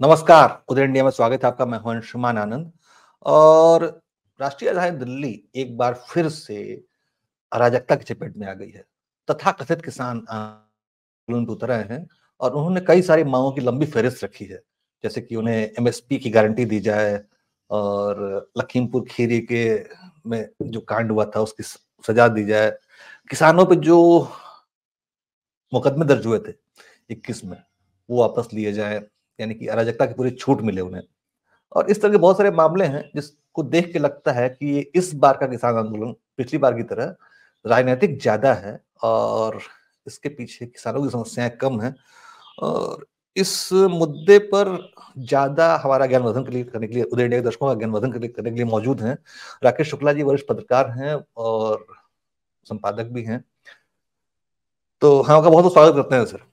नमस्कार उदय इंडिया में स्वागत है आपका। मैं हूँ अंशुमान आनंद और राष्ट्रीय राजधानी दिल्ली एक बार फिर से अराजकता की चपेट में आ गई है। तथा कथित किसान आंदोलन उतर हैं और उन्होंने कई सारी मांगों की लंबी फहरिस्त रखी है। जैसे कि उन्हें एमएसपी की गारंटी दी जाए और लखीमपुर खीरी के में जो कांड हुआ था, उसकी सजा दी जाए। किसानों पर जो मुकदमे दर्ज हुए थे इक्कीस में। वो वापस लिए जाए, यानी कि अराजकता की पूरी छूट मिले उन्हें। और इस तरह के बहुत सारे मामले हैं जिसको देख के लगता है कि इस बार का किसान आंदोलन पिछली बार की तरह राजनीतिक ज़्यादा है और इसके पीछे किसानों की समस्याएँ कम है और इस मुद्दे पर ज़्यादा हमारा ज्ञान वर्धन के लिए करने के लिए, उदय इंडिया दर्शकों का ज्ञान वर्धन करने के लिए मौजूद हैं। राकेश शुक्ला जी वरिष्ठ पत्रकार हैं और संपादक भी हैं। तो हम आपका बहुत स्वागत करते हैं, सर।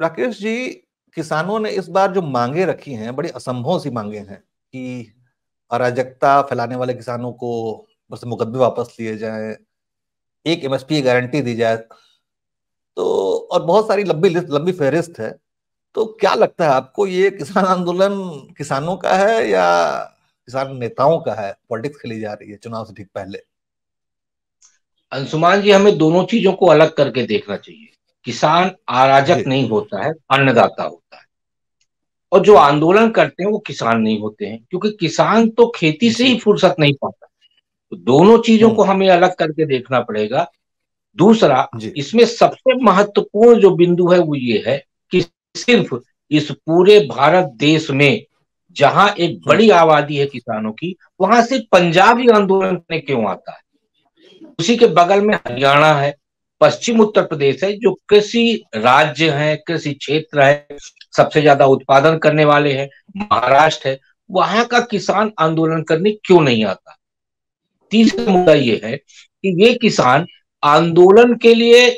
राकेश जी, किसानों ने इस बार जो मांगे रखी हैं, बड़ी असंभव सी मांगे हैं कि अराजकता फैलाने वाले किसानों को बस मुकदमे वापस लिए जाएँ, एक एमएसपी गारंटी दी जाए। तो और बहुत सारी लंबी लिस्ट, लंबी फहरिस्त है। तो क्या लगता है आपको ये किसान आंदोलन किसानों का है या किसान नेताओं का है पॉलिटिक्स खेली जा रही है चुनाव से ठीक पहले। अंशुमान जी हमें दोनों चीज़ों को अलग करके देखना चाहिए। किसान अराजक नहीं होता है अन्नदाता होता है। और जो आंदोलन करते हैं वो किसान नहीं होते हैं क्योंकि किसान तो खेती से ही फुर्सत नहीं पाता। तो दोनों चीज़ों हम्म। को हमें अलग करके देखना पड़ेगा। दूसरा इसमें सबसे महत्वपूर्ण जो बिंदु है वो ये है कि सिर्फ़ इस पूरे भारत देश में जहाँ एक हम्म। बड़ी आबादी है किसानों की वहाँ से पंजाबी आंदोलन करने क्यों आता है? उसी के बगल में हरियाणा है पश्चिम उत्तर प्रदेश है जो कृषि राज्य है कृषि क्षेत्र है सबसे ज़्यादा उत्पादन करने वाले हैं महाराष्ट्र है वहाँ का किसान आंदोलन करने क्यों नहीं आता? तीसरा मुद्दा ये है कि ये किसान आंदोलन के लिए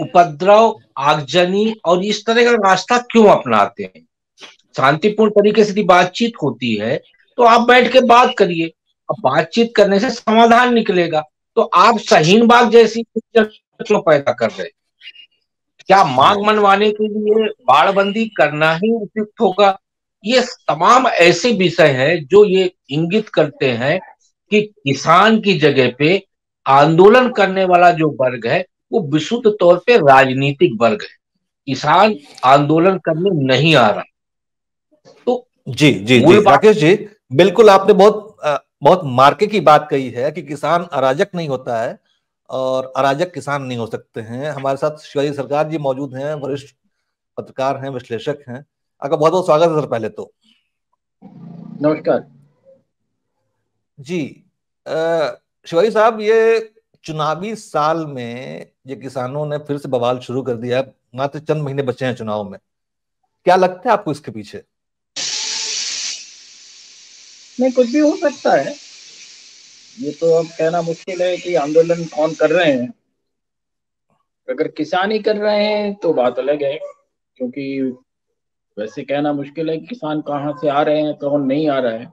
उपद्रव आगजनी और इस तरह का रास्ता क्यों अपनाते हैं? शांतिपूर्ण तरीके से बातचीत होती है तो आप बैठ के बात करिए। अब बातचीत करने से समाधान निकलेगा। तो आप सहीन बाग जैसी क्यों पैदा कर रहे क्या मांग मनवाने के लिए बाड़बंदी करना ही उपयुक्त होगा? ये तमाम ऐसे विषय हैं जो ये इंगित करते हैं कि किसान की जगह पे आंदोलन करने वाला जो वर्ग है वो विशुद्ध तौर पे राजनीतिक वर्ग है। किसान आंदोलन करने नहीं आ रहा। तो जी जी जी। राकेश जी बिल्कुल आपने बहुत बहुत मार्के की बात कही है कि किसान अराजक नहीं होता है और अराजक किसान नहीं हो सकते हैं। हमारे साथ शिवाजी सरकार जी मौजूद हैं वरिष्ठ पत्रकार हैं विश्लेषक हैं। आपका बहुत बहुत स्वागत है सर पहले तो। नमस्कार। जी शिवाजी साहब ये चुनावी साल में ये किसानों ने फिर से बवाल शुरू कर दिया है। मात्र चंद महीने बचे हैं चुनाव में। क्या लगता है आपको इसके पीछे? नहीं कुछ भी हो सकता है। ये तो अब कहना मुश्किल है कि आंदोलन कौन कर रहे हैं। अगर किसान ही कर रहे हैं तो बात अलग है क्योंकि वैसे कहना मुश्किल है कि किसान कहाँ से आ रहे हैं कौन नहीं आ रहा है।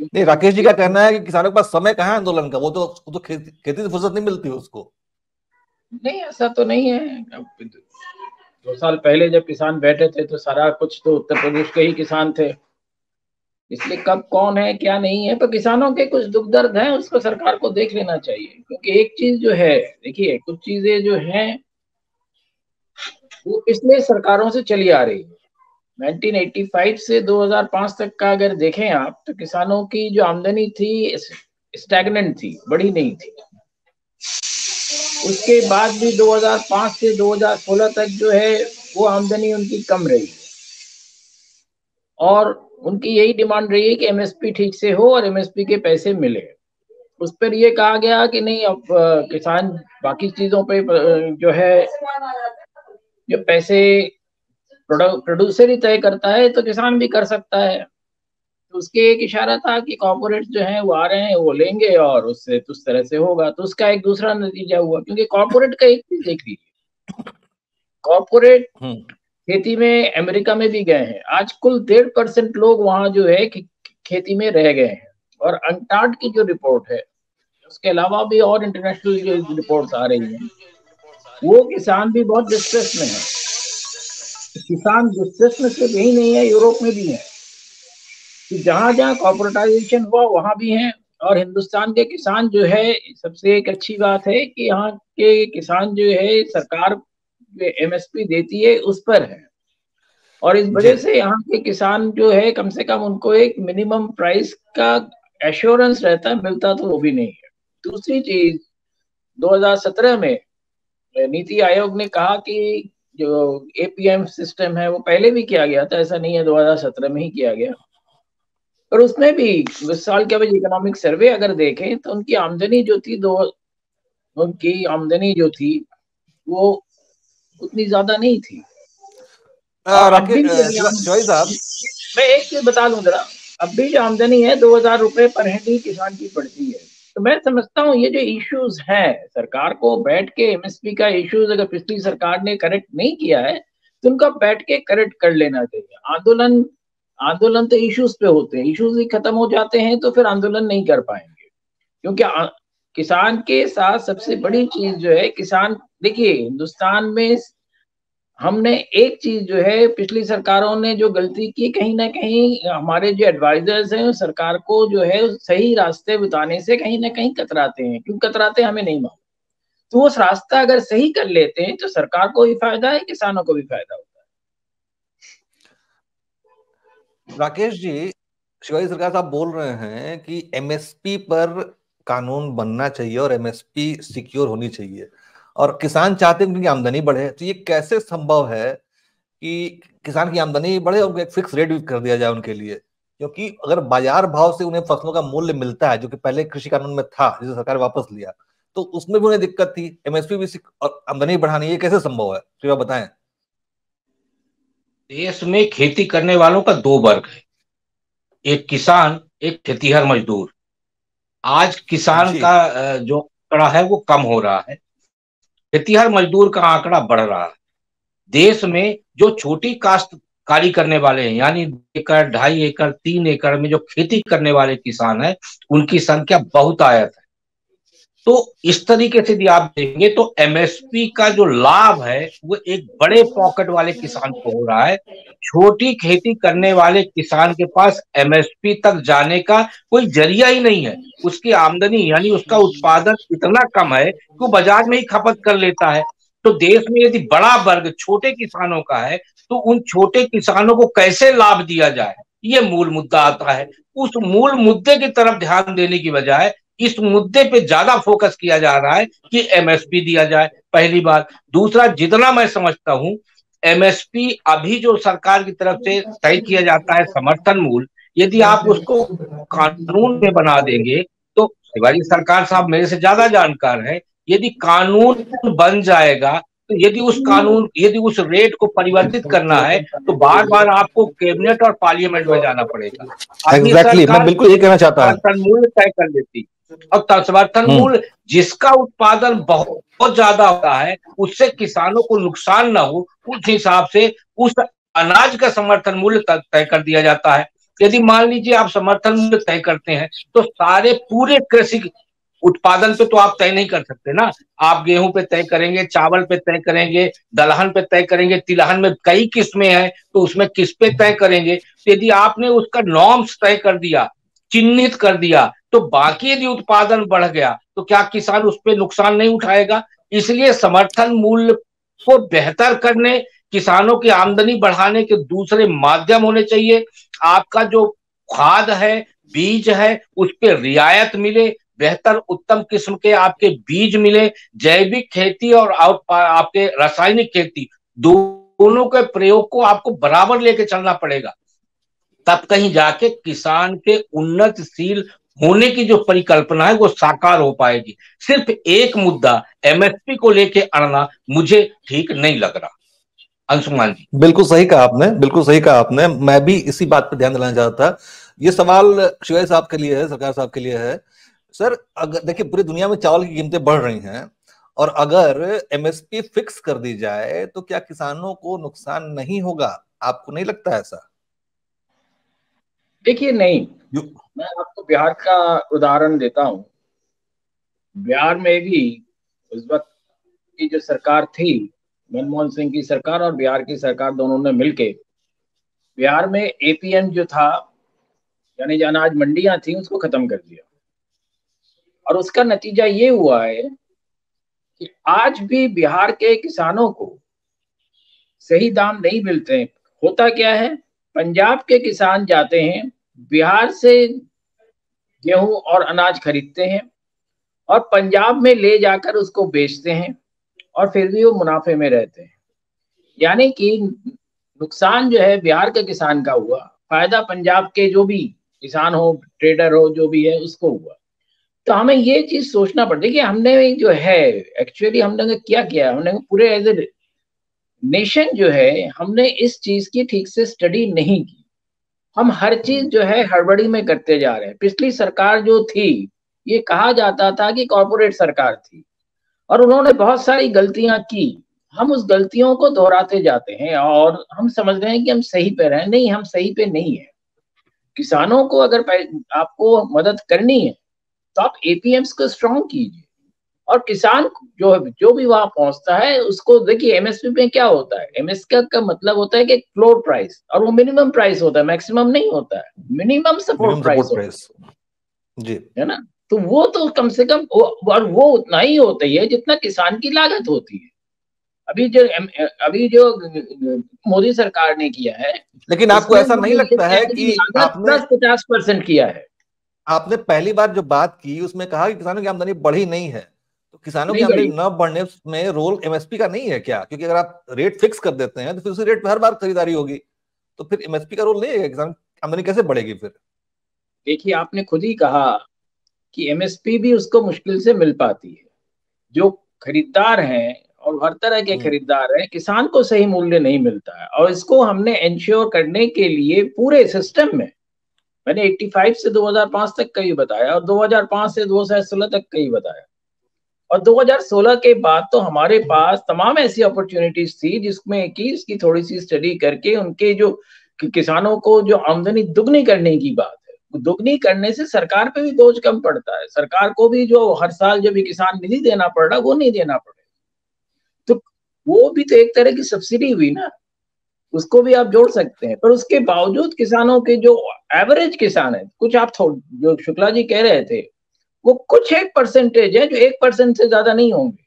नहीं राकेश जी का कहना है कि किसानों के पास समय कहाँ है आंदोलन का? वो तो वो तो खेती खेती से फुर्सत नहीं मिलती उसको। नहीं ऐसा तो नहीं है। दो साल पहले जब किसान बैठे थे तो सारा कुछ तो उत्तर प्रदेश के ही किसान थे। इसलिए कब कौन है, क्या नहीं है पर किसानों के कुछ दुख दर्द है, उसको सरकार को देख लेना चाहिए। क्योंकि एक चीज़ जो है, देखिए, कुछ चीज़ें जो हैं, वो पिछले सरकारों से चली आ रही है। 1985 से 2005 तक का अगर देखें आप तो किसानों की जो आमदनी थी, स्टैगनेंट थी बड़ी नहीं थी। उसके बाद भी 2005 से 2016 तक जो है, वो आमदनी उनकी कम रही। और उनकी यही डिमांड रही है कि एमएसपी ठीक से हो और एमएसपी के पैसे मिले। उस पर यह कहा गया कि नहीं, अब किसान बाकी चीज़ों पे जो है, जो पैसे प्रोड्यूसर ही तय करता है तो किसान भी कर सकता है। तो उसके एक इशारा था कि कॉर्पोरेट जो है वो आ रहे हैं, वो लेंगे और उससे उस तरह से होगा। तो उसका एक दूसरा नतीजा हुआ, क्योंकि कॉर्पोरेट का एक चीज़ देख लीजिए। कॉर्पोरेट खेती में अमेरिका में भी गए हैं। आज कुल डेढ़ परसेंट लोग वहाँ जो है खेती में रह गए हैं। और अंटार्ड की जो रिपोर्ट है, उसके अलावा भी और इंटरनेशनल जो रिपोर्ट्स आ रही हैं, वो किसान भी बहुत डिस्ट्रेस में है। किसान डिस्ट्रेस में सिर्फ़ यही नहीं है, यूरोप में भी है। कि जहाँ जहाँ कॉपरेटाइजेशन हुआ, वहाँ भी है। और हिंदुस्तान के किसान जो है, सबसे एक अच्छी बात है कि यहाँ के किसान जो है, सरकार एमएसपी देती है उस पर है। और इस वजह से यहाँ के किसान जो है कम से कम उनको एक मिनिमम प्राइस का एश्योरेंस रहता है मिलता तो वो भी नहीं है। दूसरी चीज़ 2017 में नीति आयोग ने कहा कि जो एपीएम सिस्टम है वो पहले भी किया गया था ऐसा नहीं है 2017 में ही किया गया। और उसमें भी इस साल के अभी इकोनॉमिक सर्वे अगर देखें तो उनकी आमदनी जो थी दो उनकी आमदनी जो थी वो उतनी ज़्यादा नहीं थी। साहब। मैं एक चीज़ बता दूँ जरा। अब भी जो आमदनी है दो हज़ार रुपए पर हेड किसान की पड़ती है। तो मैं समझता हूँ ये जो इश्यूज़ हैं सरकार को बैठ के एमएसपी का इश्यूज़ अगर पिछली सरकार ने करेक्ट नहीं किया है तो उनका बैठ के करेक्ट कर लेना चाहिए। आंदोलन आंदोलन तो इश्यूज़ पे होते हैं। इश्यूज़ ही खत्म हो जाते हैं तो फिर आंदोलन नहीं कर पाएँगे। क्योंकि किसान के साथ सबसे बड़ी चीज़ जो है किसान देखिए, हिंदुस्तान में हमने एक चीज़ जो है, पिछली सरकारों ने जो गलती की, कहीं ना कहीं हमारे जो एडवाइजर्स हैं, सरकार को जो है, सही रास्ते बताने से कहीं ना कहीं कतराते हैं। क्यों कतराते हमें नहीं मालूम। तो वो रास्ता अगर सही कर लेते हैं तो सरकार को भी फ़ायदा है, किसानों को भी फ़ायदा होता है। राकेश जी, शिवाजी सरकार साहब बोल रहे हैं कि एमएसपी पर कानून बनना चाहिए और एमएसपी सिक्योर होनी चाहिए। और किसान चाहते हैं उनकी आमदनी बढ़े। तो ये कैसे संभव है कि किसान की आमदनी बढ़े और एक फिक्स रेट भी कर दिया जाए उनके लिए? क्योंकि अगर बाज़ार भाव से उन्हें फ़सलों का मूल्य मिलता है जो कि पहले कृषि कानून में था जिसे सरकार वापस लिया तो उसमें भी उन्हें दिक्कत थी एमएसपी भी और आमदनी बढ़ानी ये कैसे संभव है? आप बताएँ। देश में खेती करने वालों का दो वर्ग है। एक किसान एक खेतीहर मजदूर। आज किसान का जो आंकड़ा है वो कम हो रहा है। खेतीहर मजदूर का आंकड़ा बढ़ रहा है। देश में जो छोटी काश्तकारी करने वाले हैं, यानी एकड़, ढाई एकड़, तीन एकड़ में जो खेती करने वाले किसान हैं, उनकी संख्या बहुत आयत है। तो इस तरीके से यदि आप देखेंगे तो एमएसपी का जो लाभ है, वो एक बड़े पॉकेट वाले किसान को हो रहा है। छोटी खेती करने वाले किसान के पास एमएसपी तक जाने का कोई ज़रिया ही नहीं है। उसकी आमदनी, यानी उसका उत्पादन इतना कम है कि वो बाज़ार में ही खपत कर लेता है। तो देश में यदि बड़ा वर्ग छोटे किसानों का है तो उन छोटे किसानों को कैसे लाभ दिया जाए? ये मूल मुद्दा आता है। उस मूल मुद्दे की तरफ़ ध्यान देने की बजाय इस मुद्दे पे ज़्यादा फोकस किया जा रहा है कि एमएसपी दिया जाए पहली बात। दूसरा जितना मैं समझता हूँ एमएसपी अभी जो सरकार की तरफ़ से तय किया जाता है समर्थन मूल्य यदि आप उसको कानून में बना देंगे तो शिवाजी सरकार साहब मेरे से ज़्यादा जानकार है। यदि कानून बन जाएगा तो यदि उस कानून यदि उस रेट को परिवर्तित करना है तो बार बार आपको कैबिनेट और पार्लियामेंट में जाना पड़ेगा। exactly, मैं बिल्कुल ये कहना चाहता हूँ। मूल्य तय कर देती। और समर्थन हम्म। मूल्य जिसका उत्पादन बहुत बहुत ज़्यादा होता है उससे किसानों को नुकसान ना हो उस हिसाब से उस अनाज का समर्थन मूल्य तय कर दिया जाता है। यदि मान लीजिए आप समर्थन मूल्य तय करते हैं तो सारे पूरे कृषि उत्पादन पे तो आप तय नहीं कर सकते ना। आप गेहूँ पे तय करेंगे चावल पे तय करेंगे दलहन पे तय करेंगे तिलहन में कई किस्में हैं तो उसमें किस पे तय करेंगे? तो यदि आपने उसका नॉर्म्स तय कर दिया चिन्हित कर दिया तो बाकी यदि उत्पादन बढ़ गया तो क्या किसान उस पर नुकसान नहीं उठाएगा? इसलिए समर्थन मूल्य को बेहतर करने, किसानों की आमदनी बढ़ाने के दूसरे माध्यम होने चाहिए। आपका जो खाद है, बीज है, उस पर रियायत मिले, बेहतर उत्तम किस्म के आपके बीज मिले, जैविक खेती और आपके रासायनिक खेती, दोनों के प्रयोग को आपको बराबर लेके चलना पड़ेगा। तब कहीं जाके किसान के उन्नतशील होने की जो परिकल्पना है, वो साकार हो पाएगी। सिर्फ़ एक मुद्दा एमएसपी को लेके अड़ना मुझे ठीक नहीं लग रहा। अंशुमान जी। बिल्कुल सही कहा आपने, बिल्कुल सही कहा आपने। मैं भी इसी बात पर ध्यान दिलाना चाहता था। ये सवाल शिवाय साहब के लिए है, सरकार साहब के लिए है। सर, अगर देखिए, पूरी दुनिया में चावल की कीमतें बढ़ रही हैं, और अगर एमएसपी फिक्स कर दी जाए तो क्या किसानों को नुकसान नहीं होगा? आपको नहीं लगता ऐसा? देखिए नहीं मैं आपको बिहार का उदाहरण देता हूँ। बिहार में भी उस वक्त की जो सरकार थी मनमोहन सिंह की सरकार और बिहार की सरकार दोनों ने मिलके बिहार में एपीएम जो था यानी जो अनाज मंडियाँ थी उसको खत्म कर दिया। और उसका नतीजा ये हुआ है कि आज भी बिहार के किसानों को सही दाम नहीं मिलते। होता क्या है? पंजाब के किसान जाते हैं बिहार से गेहूँ और अनाज खरीदते हैं और पंजाब में ले जाकर उसको बेचते हैं और फिर भी वो मुनाफे में रहते हैं। यानी कि नुकसान जो है बिहार के किसान का हुआ। फ़ायदा पंजाब के जो भी किसान हो, ट्रेडर हो, जो भी है, उसको हुआ। तो हमें ये चीज़ सोचना पड़ता है कि हमने जो है एक्चुअली हमने क्या किया, हमने पूरे एज ए नेशन जो है, हमने इस चीज़ की ठीक से स्टडी नहीं की। हम हर चीज़ जो है हड़बड़ी में करते जा रहे हैं। पिछली सरकार जो थी, ये कहा जाता था कि कॉरपोरेट सरकार थी और उन्होंने बहुत सारी गलतियाँ की। हम उस गलतियों को दोहराते जाते हैं और हम समझ रहे हैं कि हम सही पे रहे नहीं, हम सही पे नहीं है। किसानों को अगर आपको मदद करनी है तो आप एपीएम्स को स्ट्रॉन्ग कीजिए। और किसान जो है जो भी वहाँ पहुँचता है उसको देखिए एमएसपी में क्या होता है? एमएसपी का मतलब होता है कि फ्लोर प्राइस और वो मिनिमम प्राइस होता है मैक्सिमम नहीं होता है। मिनिमम सपोर्ट प्राइस जी। है ना? तो वो तो कम से कम और वो उतना ही होता है जितना किसान की लागत होती है। अभी जो अभी जो मोदी सरकार ने किया है लेकिन आपको ऐसा नहीं लगता है कि आपने पचास परसेंट किया है। आपने पहली बार जो बात की उसमें कहा कि किसानों की आमदनी बढ़ी नहीं है। तो किसानों की आमदनी न बढ़ने में रोल एमएसपी का नहीं है क्या? क्योंकि अगर आप रेट फिक्स कर देते हैं तो फिर उसी रेट पे हर बार खरीदारी होगी। तो फिर एमएसपी का रोल नहीं है किसान आमदनी कैसे बढ़ेगी फिर? देखिए आपने खुद ही कहा कि एमएसपी भी उसको मुश्किल से मिल पाती है। जो खरीदार हैं और हर तरह के हम्म। खरीदार हैं किसान को सही मूल्य नहीं मिलता है। और इसको हमने इंश्योर करने के लिए पूरे सिस्टम में मैंने 85 से 2005 तक का ही बताया और 2005 से 2016 तक का ही बताया। और 2016 के बाद तो हमारे पास तमाम ऐसी अपॉर्चुनिटीज़ थी जिसमें कि इसकी थोड़ी सी स्टडी करके उनके जो किसानों को जो आमदनी दुगनी करने की बात है। दुगनी करने से सरकार पे भी बोझ कम पड़ता है। सरकार को भी जो हर साल जो भी किसान निधि देना पड़ रहा, वो नहीं देना पड़ेगा। तो वो भी तो एक तरह की सब्सिडी हुई ना। उसको भी आप जोड़ सकते हैं। पर उसके बावजूद किसानों के जो एवरेज किसान है, कुछ आप जो शुक्ला जी कह रहे थे वो कुछ एक परसेंटेज है जो एक परसेंट से ज़्यादा नहीं होंगे।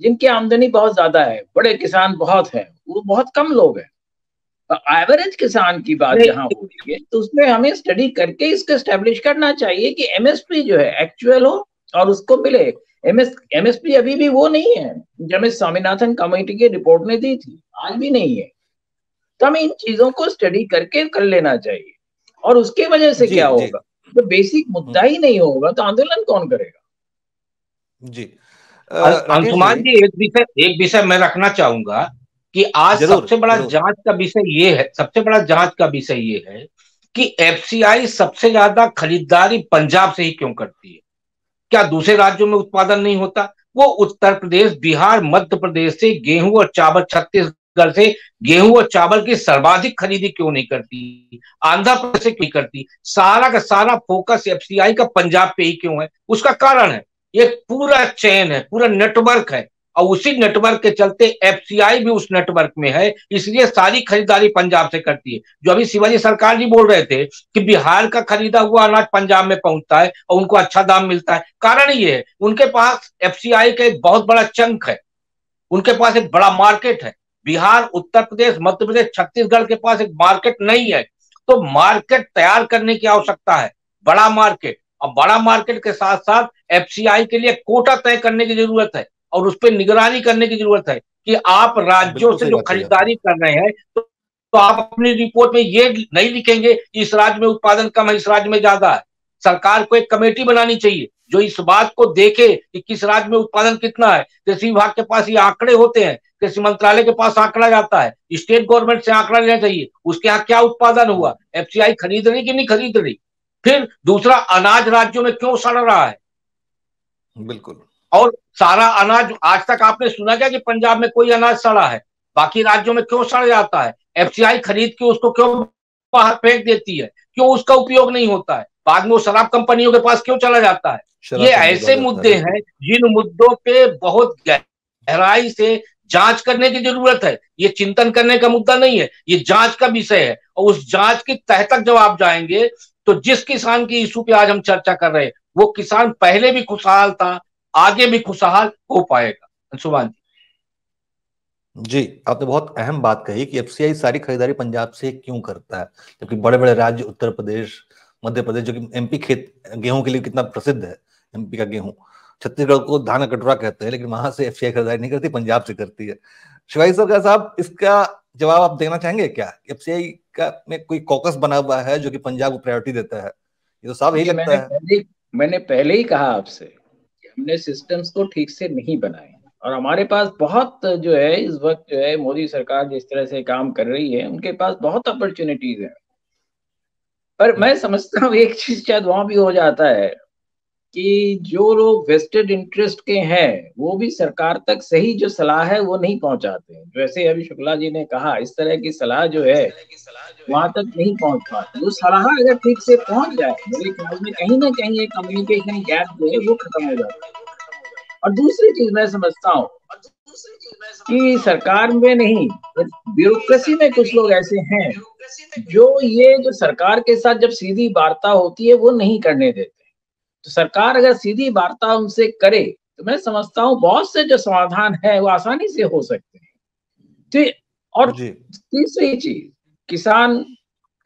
जिनकी आमदनी बहुत ज़्यादा है बड़े किसान बहुत है वो बहुत कम लोग हैं। एवरेज किसान की बात जहाँ हो रही है तो उसमें हमें स्टडी करके इसको स्टेब्लिश करना चाहिए कि एमएसपी जो है एक्चुअल हो और उसको मिले। एमएस एमएसपी अभी भी वो नहीं है जब स्वामीनाथन कमेटी की रिपोर्ट ने दी थी आज भी नहीं है। तो हमें इन चीज़ों को स्टडी करके कर लेना चाहिए। और उसके वजह से क्या होगा? तो बेसिक मुद्दा ही नहीं होगा तो आंदोलन कौन करेगा? जी। अंशुमान जी। एक विषय एक विषय मैं रखना चाहूँगा कि आज सबसे बड़ा जाँच का विषय ये है सबसे बड़ा जाँच का विषय ये है कि एफसीआई सबसे ज़्यादा खरीदारी पंजाब से ही क्यों करती है? क्या दूसरे राज्यों में उत्पादन नहीं होता? वो उत्तर प्रदेश बिहार मध्य प्रदेश से गेहूँ और चावल छत्तीस छत्तीसगढ़ से गेहूँ और चावल की सर्वाधिक खरीदी क्यों नहीं करती? आंध्र प्रदेश से क्यों करती? सारा का सारा फोकस एफसीआई का पंजाब पे ही क्यों है? उसका कारण है, ये पूरा चेन है, पूरा नेटवर्क है। और उसी नेटवर्क के चलते एफसीआई भी उस नेटवर्क में है, इसलिए सारी खरीदारी पंजाब से करती है। जो अभी शिवाजी सरकार जी बोल रहे थे कि बिहार का खरीदा हुआ अनाज पंजाब में पहुँचता है और उनको अच्छा दाम मिलता है। कारण ये है, उनके पास एफसीआई का एक बहुत बड़ा चंक है। उनके पास एक बड़ा मार्केट है। बिहार उत्तर प्रदेश मध्य प्रदेश छत्तीसगढ़ के पास एक मार्केट नहीं है। तो मार्केट तैयार करने की आवश्यकता है। बड़ा मार्केट। और बड़ा मार्केट के साथ साथ एफसीआई के लिए कोटा तय करने की ज़रूरत है और उस पर निगरानी करने की ज़रूरत है कि आप राज्यों से जो खरीदारी कर रहे हैं तो, तो आप अपनी रिपोर्ट में ये नहीं लिखेंगे कि इस राज्य में उत्पादन कम है इस राज्य में ज़्यादा है। सरकार को एक कमेटी बनानी चाहिए जो इस बात को देखे कि किस राज्य में उत्पादन कितना है। कृषि विभाग के पास ये आंकड़े होते हैं कृषि मंत्रालय के पास आंकड़ा जाता है स्टेट गवर्नमेंट से आंकड़ा लेना चाहिए उसके यहाँ क्या उत्पादन हुआ एफसीआई खरीद रही कि नहीं खरीद रही? फिर दूसरा अनाज राज्यों में क्यों सड़ रहा है? बिल्कुल। और सारा अनाज आज तक आपने सुना क्या कि पंजाब में कोई अनाज सड़ा है? बाकी राज्यों में क्यों सड़ जाता है? एफसीआई खरीद के उसको क्यों बाहर फेंक देती है? क्यों उसका उपयोग नहीं होता है? बाद में वो शराब कंपनियों के पास क्यों चला जाता है? ये ऐसे मुद्दे हैं। जिन मुद्दों पे बहुत गहराई से जाँच करने की ज़रूरत है। ये चिंतन करने का मुद्दा नहीं है ये जाँच का विषय है। और उस जाँच की तह तक जब आप जाएँगे तो जिस किसान की इशू पे आज हम चर्चा कर रहे हैं वो किसान पहले भी खुशहाल था आगे भी खुशहाल हो पाएगा। अंशुमान जी। जी आपने बहुत अहम बात कही कि एफसीआई सारी खरीदारी पंजाब से क्यों करता है? जबकि बड़े बड़े राज्य उत्तर प्रदेश मध्य प्रदेश जो कि एमपी खेत गेहूँ के लिए कितना प्रसिद्ध है एमपी का गेहूँ। छत्तीसगढ़ को धान कटोरा कहते हैं लेकिन वहाँ से एफसीआई खरीदारी नहीं करती पंजाब से करती है। शिवाई सरकार साहब इसका जवाब आप देना चाहेंगे क्या? एफसीआई का में कोई कॉकस बना हुआ है जो कि पंजाब को प्रायोरिटी देता है? ये तो साफ़ यही लगता है। पहले, मैंने पहले ही कहा आपसे हमने सिस्टम्स को ठीक से नहीं बनाए। और हमारे पास बहुत जो है इस वक्त जो है मोदी सरकार जिस तरह से काम कर रही है उनके पास बहुत अपॉर्चुनिटीज़ है। पर मैं समझता हूँ, एक चीज़ शायद वहाँ भी हो जाता है कि जो लोग वेस्टेड इंटरेस्ट के हैं, वो भी सरकार तक सही जो सलाह है, वो नहीं पहुंचाते हैं। जैसे अभी शुक्ला जी ने कहा, इस तरह की सलाह जो है, वहाँ तक नहीं पहुँच पाती। वो सलाह अगर ठीक से पहुँच जाए, मेरे ख्याल में कहीं ना कहीं एक कम्युनिकेशन गैप जो है, वो खत्म हो जाता है। और दूसरी चीज़ मैं समझता हूँ कि सरकार में नहीं ब्यूरोक्रेसी में कुछ लोग ऐसे हैं जो ये जो सरकार के साथ जब सीधी वार्ता होती है वो नहीं करने देते। तो सरकार अगर सीधी वार्ता उनसे करे तो मैं समझता हूँ बहुत से जो समाधान है वो आसानी से हो सकते हैं। तो और तीसरी चीज़ किसान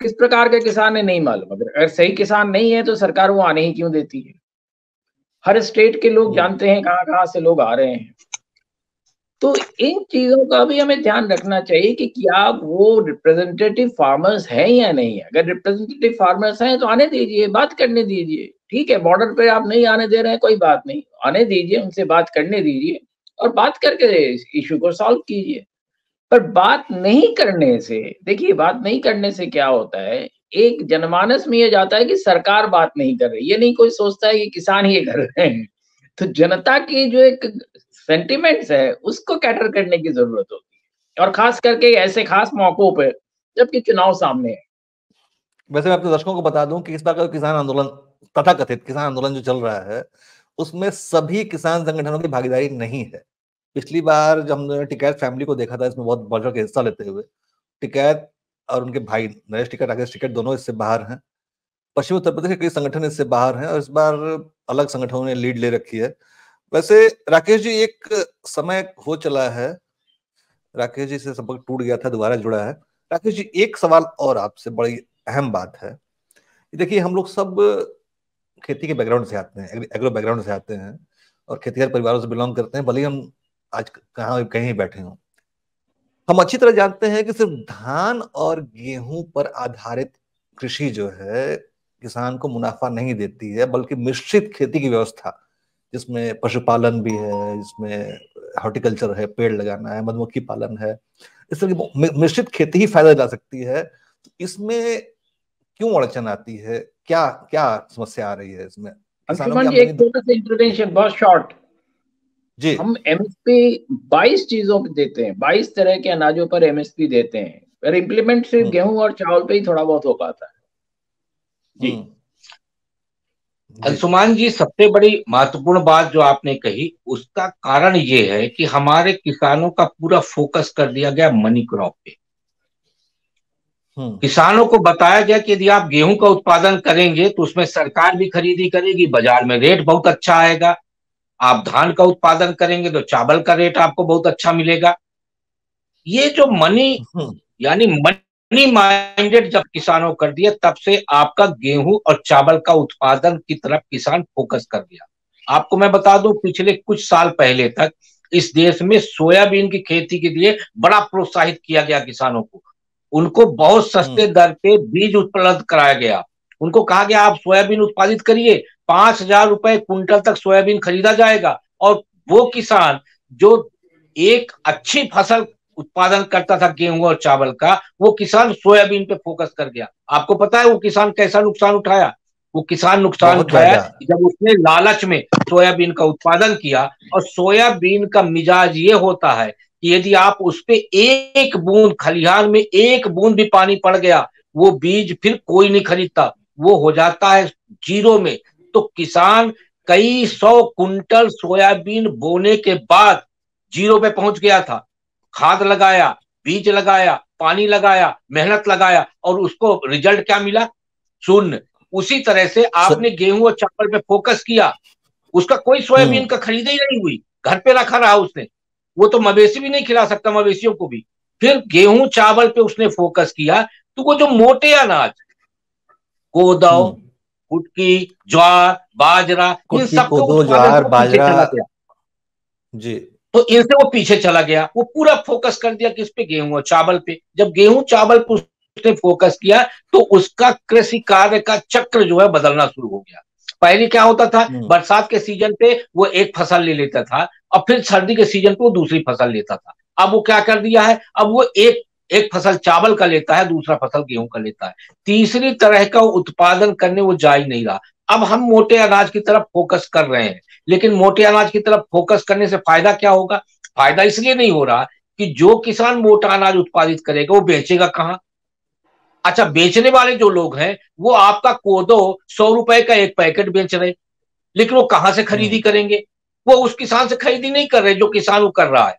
किस प्रकार के किसान है नहीं मालूम। अगर अगर सही किसान नहीं है तो सरकार वो आने ही क्यों देती है? हर स्टेट के लोग जानते हैं कहाँ कहाँ से लोग आ रहे हैं। तो इन चीज़ों का भी हमें ध्यान रखना चाहिए कि क्या वो रिप्रेजेंटेटिव फार्मर्स हैं या नहीं है। अगर रिप्रेजेंटेटिव फार्मर्स हैं तो आने दीजिए, बात करने दीजिए। ठीक है बॉर्डर पे आप नहीं आने दे रहे हैं, कोई बात नहीं। आने दीजिए, उनसे बात करने दीजिए और बात करके इशू को सॉल्व कीजिए। पर बात नहीं करने से, देखिए, बात नहीं करने से क्या होता है? एक जनमानस में यह जाता है कि सरकार बात नहीं कर रही ये नहीं कोई सोचता है कि किसान ही कर रहे हैं। तो जनता की जो एक सेंटिमेंट्स है, उसको कैटर करने की ज़रूरत होती है। और खास करके ऐसे खास मौकों पर जबकि चुनाव सामने है। वैसे मैं अपने दर्शकों को बता दूँ कि इस बार का किसान आंदोलन तथा कथित किसान आंदोलन जो चल रहा है, उसमें सभी किसान संगठनों की भागीदारी नहीं है। पिछली बार जब हमने टिकैत फैमिली को देखा था, इसमें बहुत बढ़ के हिस्सा लेते हुए, टिकैत और उनके भाई नरेश टिकैत, राकेश टिकैत दोनों इससे बाहर हैं। पश्चिमी उत्तर प्रदेश के कई संगठन इससे बाहर हैं और इस बार अलग संगठनों ने लीड ले रखी है। वैसे राकेश जी, एक समय हो चला है। राकेश जी से संपर्क टूट गया था, दोबारा जुड़ा है। राकेश जी, एक सवाल और आपसे बड़ी अहम बात है। देखिए, हम लोग सब खेती के बैकग्राउंड से आते हैं एग्रो बैकग्राउंड से आते हैं और खेतीहर परिवारों से बिलोंग करते हैं, भले हम आज कहाँ कहीं बैठे हों। हम अच्छी तरह जानते हैं कि सिर्फ़ धान और गेहूँ पर आधारित कृषि जो है, किसान को मुनाफा नहीं देती है, बल्कि मिश्रित खेती की व्यवस्था जिसमें पशुपालन भी है जिसमें हॉर्टिकल्चर है पेड़ लगाना है मधुमक्खी पालन है इस तरह की मिश्रित खेती ही फ़ायदा ला सकती है। तो इसमें क्यों अड़चन आती है? क्या क्या समस्या आ रही है इसमें? बहुत शॉर्ट जी। हम एमएसपी 22 चीज़ों पे देते हैं 22 तरह के अनाजों पर एमएसपी देते हैं। पर इम्प्लीमेंट सिर्फ़ हम्म। गेहूँ और चावल पे ही थोड़ा बहुत हो पाता है। जी। हम्म। अंशुमान जी सबसे बड़ी महत्वपूर्ण बात जो आपने कही उसका कारण ये है कि हमारे किसानों का पूरा फोकस कर दिया गया मनी क्रॉप पे हम्म। किसानों को बताया गया कि यदि आप गेहूँ का उत्पादन करेंगे तो उसमें सरकार भी खरीदी करेगी बाज़ार में रेट बहुत अच्छा आएगा आप धान का उत्पादन करेंगे तो चावल का रेट आपको बहुत अच्छा मिलेगा ये जो मनी हम्म। यानी मनी माइंडेड जब किसानों कर दिया तब से आपका गेहूँ और चावल का उत्पादन की तरफ़ किसान फोकस कर दिया आपको मैं बता दूँ पिछले कुछ साल पहले तक इस देश में सोयाबीन की खेती के लिए बड़ा प्रोत्साहित किया गया किसानों को। उनको बहुत सस्ते हम्म। दर पे बीज उपलब्ध कराया गया। उनको कहा गया आप सोयाबीन उत्पादित करिए पाँच हज़ार रुपए कुंटल तक सोयाबीन खरीदा जाएगा। और वो किसान जो एक अच्छी फ़सल उत्पादन करता था गेहूँ और चावल का वो किसान सोयाबीन पे फोकस कर गया। आपको पता है वो किसान कैसा नुकसान उठाया? वो किसान नुकसान उठाया जब उसने लालच में सोयाबीन का उत्पादन किया और सोयाबीन का मिजाज ये होता है कि यदि आप उस पर एक बूंद खलिहान में एक बूंद भी पानी पड़ गया वो बीज फिर कोई नहीं खरीदता। वो हो जाता है ज़ीरो में। तो किसान कई सौ कुंटल सोयाबीन बोने के बाद ज़ीरो पे पहुँच गया था। खाद लगाया बीज लगाया पानी लगाया मेहनत लगाया और उसको रिज़ल्ट क्या मिला? शून्य। उसी तरह से आपने गेहूँ और चावल पे फोकस किया। उसका कोई सोयाबीन हम्म। का खरीद ही नहीं हुई। घर पे रखा रहा उसने। वो तो मवेशी भी नहीं खिला सकता मवेशियों को भी। फिर गेहूँ चावल पे उसने फोकस किया। तो वो जो मोटे अनाज कोदौ कुटकी ज्वार बाजरा इन सबको ज्वार बाजरा। जी। तो इनसे वो पीछे चला गया। वो पूरा फोकस कर दिया किस पे गेहूँ और चावल पे। जब गेहूँ चावल पे उसने फोकस किया तो उसका कृषि कार्य का चक्र जो है बदलना शुरू हो गया। पहले क्या होता था? हम्म। बरसात के सीज़न पे वो एक फ़सल ले लेता था और फिर सर्दी के सीज़न पे वो दूसरी फ़सल लेता था। अब वो क्या कर दिया है? अब वो एक एक फ़सल चावल का लेता है दूसरा फ़सल गेहूँ का लेता है। तीसरी तरह का उत्पादन करने वो जा ही नहीं रहा। अब हम मोटे अनाज की तरफ़ फोकस कर रहे हैं। लेकिन मोटे अनाज की तरफ़ फोकस करने से फ़ायदा क्या होगा? फ़ायदा इसलिए नहीं हो रहा कि जो किसान मोटा अनाज उत्पादित करेगा वो बेचेगा कहाँ? अच्छा बेचने वाले जो लोग हैं वो आपका कोदो सौ रुपए का एक पैकेट बेच रहे लेकिन वो कहाँ से खरीदी हम्म। करेंगे? वो उस किसान से खरीदी नहीं कर रहे जो किसान वो कर रहा है।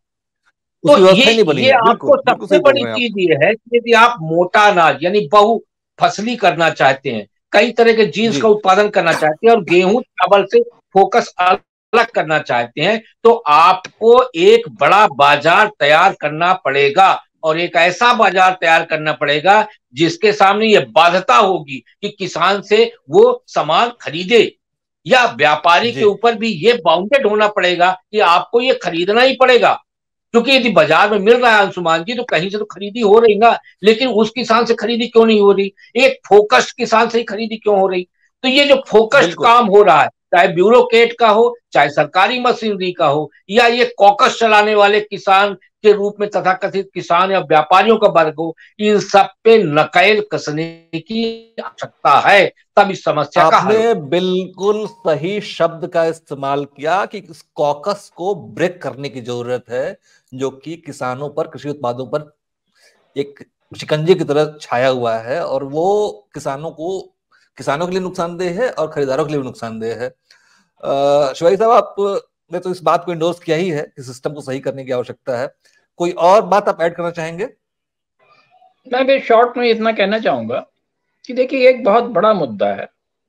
तो ये ये आपको सबसे बड़ी चीज़ ये है कि यदि आप मोटा अनाज यानी बहु फसली करना चाहते हैं कई तरह के जीन्स का उत्पादन करना चाहते हैं और गेहूँ चावल से फोकस अलग करना चाहते हैं तो आपको एक बड़ा बाज़ार तैयार करना पड़ेगा और एक ऐसा बाज़ार तैयार करना पड़ेगा जिसके सामने ये बाध्यता होगी कि किसान से वो सामान खरीदे या व्यापारी के ऊपर भी ये बाउंडेड होना पड़ेगा कि आपको ये खरीदना ही पड़ेगा। क्योंकि यदि बाज़ार में मिल रहा है अंशुमान जी तो कहीं से तो खरीदी हो रही ना लेकिन उस किसान से खरीदी क्यों नहीं हो रही? एक फोकस्ड किसान से ही खरीदी क्यों हो रही? तो ये जो फोकस्ड काम हो रहा है चाहे ब्यूरोक्रेट का हो, चाहे सरकारी मशीनरी का हो, या ये कॉकस चलाने वाले किसान के रूप में तथाकथित किसान या व्यापारियों का वर्ग हो, इन सब पे नकेल कसने की आवश्यकता है, तब इस समस्या का आपने बिल्कुल सही शब्द का इस्तेमाल किया कि इस कॉकस को ब्रेक करने की ज़रूरत है, जो कि किसानों पर, कृषि उत्पादों पर एक शिकंजे की तरह छाया हुआ है, और वो किसानों को किसानों के लिए नुकसानदेह है और खरीदारों के लिए भी नुकसानदेह है। शिवाजी साहब आपने तो इस बात को इंडोर्स किया ही है कि सिस्टम को सही करने की आवश्यकता है। कोई और बात आप ऐड करना चाहेंगे? मैं भी शॉर्ट में इतना कहना चाहूँगा कि देखिए एक बहुत बड़ा मुद्दा है।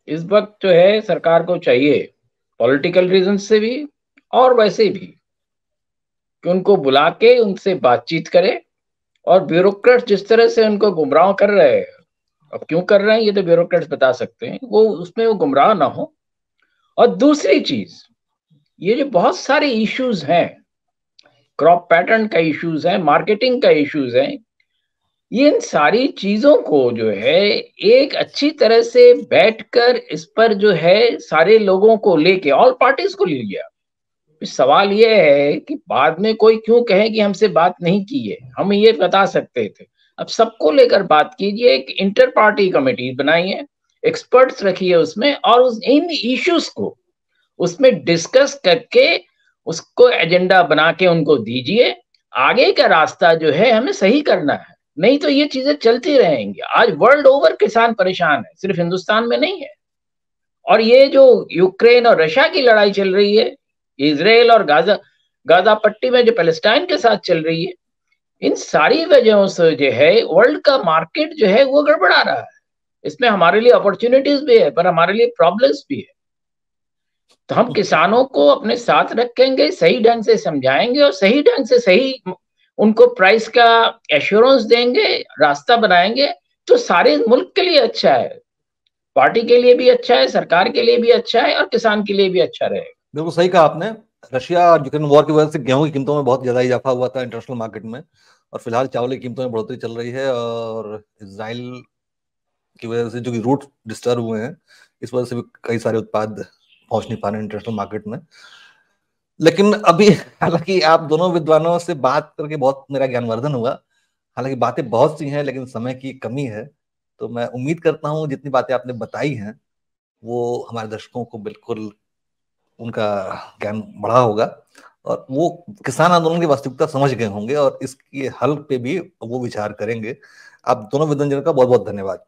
इस वक्त जो है, सरकार को चाहिए पॉलिटिकल रीजन से भी और वैसे भी कि उनको बुला के उनसे बातचीत करे और ब्यूरोक्रेट जिस तरह से उनको गुमराह कर रहे हैं अब क्यों कर रहे हैं, ये तो ब्यूरोक्रेट्स बता सकते हैं, वो उसमें वो गुमराह ना हो। और दूसरी चीज़, ये जो बहुत सारे इश्यूज़ हैं क्रॉप पैटर्न का इश्यूज़ है मार्केटिंग का इश्यूज़ है ये इन सारी चीज़ों को जो है, एक अच्छी तरह से बैठकर इस पर जो है सारे लोगों को लेके ऑल पार्टीज़ को ले लिया। सवाल ये है कि बाद में कोई क्यों कहे कि हमसे बात नहीं की है? हम ये बता सकते थे। अब सबको लेकर बात कीजिए, एक इंटर पार्टी कमेटी बनाइए एक्सपर्ट्स रखिए उसमें, और उस, इन इश्यूज़ को, उसमें डिस्कस करके उसको एजेंडा बना के उनको दीजिए। आगे का रास्ता जो है, हमें सही करना है। नहीं तो ये चीज़ें चलती रहेंगी। आज वर्ल्ड ओवर किसान परेशान है, सिर्फ़ हिंदुस्तान में नहीं है। और ये जो यूक्रेन और रशिया की लड़ाई चल रही है, इसराइल और गाजा गाजा पट्टी में जो पैलेस्टाइन के साथ चल रही है इन सारी वजहों से जो है वर्ल्ड का मार्केट जो है वो गड़बड़ा रहा है। इसमें हमारे लिए अपॉर्चुनिटीज़ भी है पर हमारे लिए प्रॉब्लम्स भी है। तो हम किसानों को अपने साथ रखेंगे सही ढंग से समझाएँगे और सही ढंग से सही उनको प्राइस का एश्योरेंस देंगे रास्ता बनाएँगे तो सारे मुल्क के लिए अच्छा है। पार्टी के लिए भी अच्छा है सरकार के लिए भी अच्छा है और किसान के लिए भी अच्छा रहेगा। बिल्कुल सही कहा आपने। रशिया और यूक्रेन वॉर की वजह से गेहूँ की कीमतों में बहुत ज़्यादा इजाफा हुआ था इंटरनेशनल मार्केट में। और फ़िलहाल चावल की कीमतों में बढ़ोतरी चल रही है और इसराइल की वजह से जो कि रूट डिस्टर्ब हुए हैं, इस वजह से भी कई सारे उत्पाद पहुँच नहीं पा रहे इंटरनेशनल मार्केट में। लेकिन अभी, हालाँकि आप दोनों विद्वानों से बात करके बहुत मेरा ज्ञानवर्धन हुआ। हालाँकि बातें बहुत सी हैं, लेकिन समय की कमी है। तो मैं उम्मीद करता हूँ, जितनी बातें आपने बताई हैं, वो हमारे दर्शकों को बिल्कुल उनका ज्ञान बढ़ा होगा। और वो किसान आंदोलन की वास्तविकता समझ गए होंगे और इसके हल पे भी वो विचार करेंगे। आप दोनों विद्वंजनों का बहुत बहुत धन्यवाद।